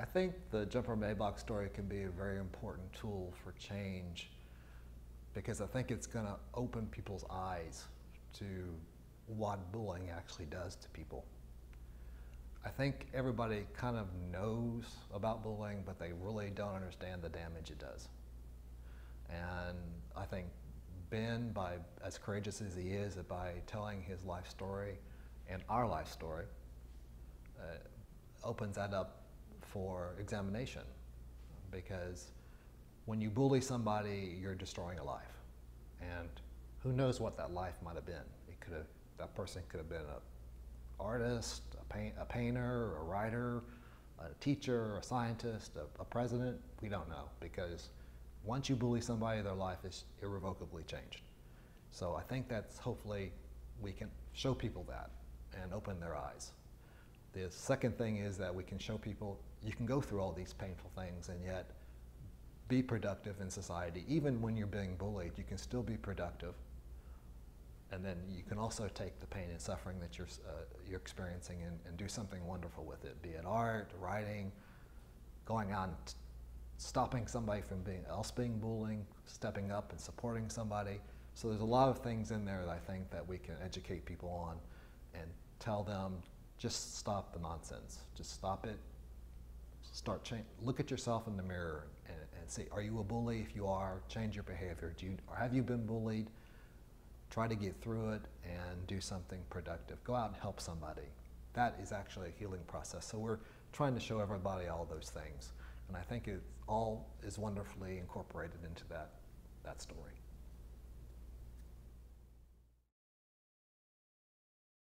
I think the Jumper Maybach story can be a very important tool for change because I think it's going to open people's eyes to what bullying actually does to people. I think everybody kind of knows about bullying, but they really don't understand the damage it does. And I think Ben, by as courageous as he is, by telling his life story and our life story, uh, opens that up for examination. Because when you bully somebody, you're destroying a life, and who knows what that life might have been? It could have that person could have been an artist, a, a painter, a writer, a teacher, a scientist, a, a president. We don't know because once you bully somebody, their life is irrevocably changed. So I think that's hopefully we can show people that and open their eyes. The second thing is that we can show people you can go through all these painful things and yet be productive in society. Even when you're being bullied, you can still be productive. And then you can also take the pain and suffering that you're, uh, you're experiencing and, and, do something wonderful with it, be it art, writing, going on stopping somebody from being else being bullying, stepping up and supporting somebody. So there's a lot of things in there that I think that we can educate people on and tell them just stop the nonsense. Just stop it. Start change. Look at yourself in the mirror and, and say, are you a bully? If you are, change your behavior. Do you, or have you been bullied? Try to get through it and do something productive. Go out and help somebody. That is actually a healing process. So we're trying to show everybody all those things. And I think it all is wonderfully incorporated into that, that story.